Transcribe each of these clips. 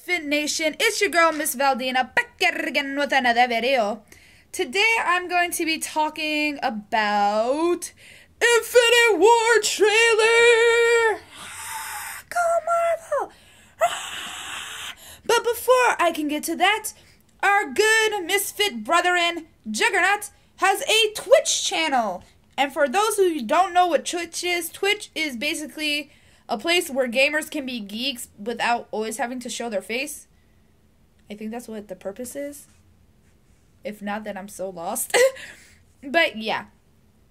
Fit Nation, it's your girl Miss Valdina back again with another video. Today I'm going to be talking about Infinite War trailer. Go Marvel! But before I can get to that, our good misfit brethren Juggernaut has a Twitch channel. And for those who don't know what Twitch is, Twitch is basically a place where gamers can be geeks without always having to show their face. I think that's what the purpose is. If not, then I'm so lost. but yeah,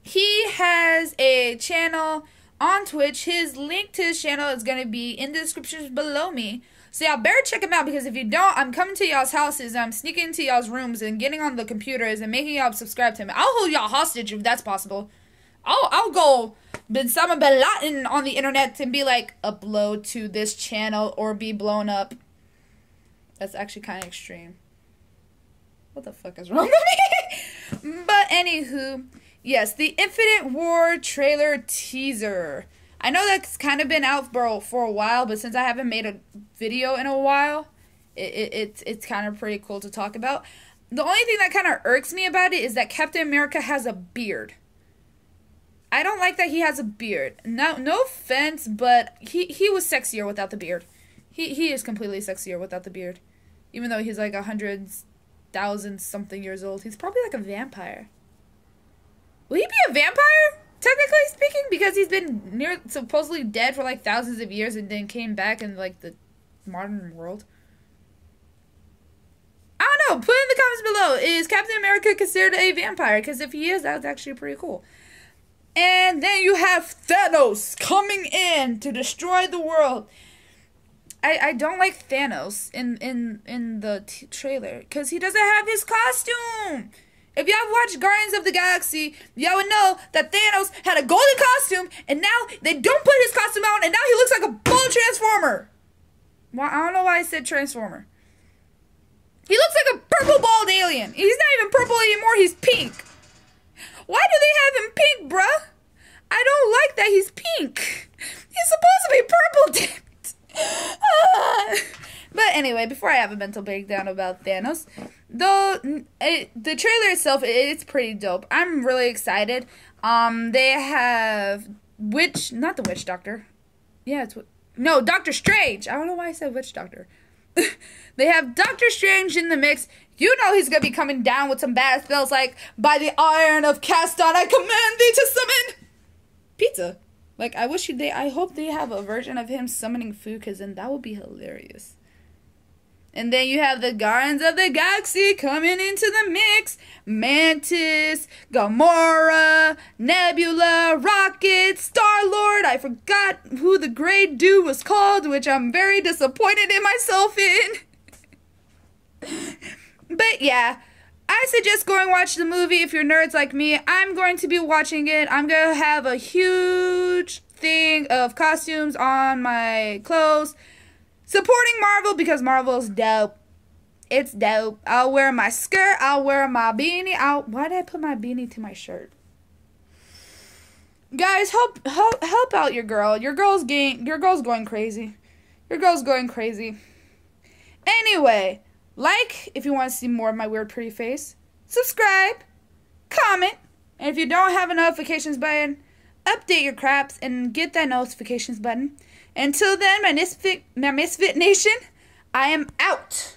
he has a channel on Twitch. His link to his channel is going to be in the description below me. So y'all better check him out because if you don't, I'm coming to y'all's houses I'm sneaking into y'all's rooms and getting on the computers and making y'all subscribe to him. I'll hold y'all hostage if that's possible. I'll I'll go bin Sama bin Laden on the internet and be like upload to this channel or be blown up. That's actually kind of extreme. What the fuck is wrong with me? but anywho, yes, the Infinite War trailer teaser. I know that's kind of been out for, for a while, but since I haven't made a video in a while, it, it, it's it's kind of pretty cool to talk about. The only thing that kind of irks me about it is that Captain America has a beard. I don't like that he has a beard. No, no offense, but he he was sexier without the beard. He he is completely sexier without the beard, even though he's like a hundred thousand something years old. He's probably like a vampire. Will he be a vampire? Technically speaking, because he's been near supposedly dead for like thousands of years and then came back in like the modern world. I don't know. Put in the comments below. Is Captain America considered a vampire? Because if he is, that's actually pretty cool. And then you have Thanos coming in to destroy the world. I, I don't like Thanos in in in the trailer because he doesn't have his costume. If y'all watched Guardians of the Galaxy, y'all would know that Thanos had a golden costume, and now they don't put his costume on, and now he looks like a bald transformer. Well, I don't know why I said transformer. He looks like a purple bald alien. He's not even purple anymore. He's pink. Why do they have him pink, bruh? I don't like that he's pink. He's supposed to be purple. Ah. But anyway, before I have a mental breakdown about Thanos, though it, the trailer itself it, it's pretty dope. I'm really excited. Um, they have witch, not the witch doctor. Yeah, it's no Doctor Strange. I don't know why I said witch doctor. they have Doctor Strange in the mix. You know he's gonna be coming down with some bad spells like, by the iron of Caston, I command thee to summon pizza. Like, I wish they, I hope they have a version of him summoning food, because then that would be hilarious. And then you have the Guardians of the Galaxy coming into the mix. Mantis, Gamora, Nebula, Rocket, Star-Lord. I forgot who the gray dude was called, which I'm very disappointed in myself in. but yeah, I suggest going watch the movie if you're nerds like me. I'm going to be watching it. I'm going to have a huge thing of costumes on my clothes. Supporting Marvel because Marvel's dope. It's dope. I'll wear my skirt. I'll wear my beanie. I'll, why did I put my beanie to my shirt? Guys, help help help out your girl. Your girl's getting your girl's going crazy. Your girl's going crazy. Anyway, like if you want to see more of my weird pretty face. Subscribe, comment, and if you don't have a notifications button, update your craps and get that notifications button. Until then, my misfit, my misfit nation, I am out.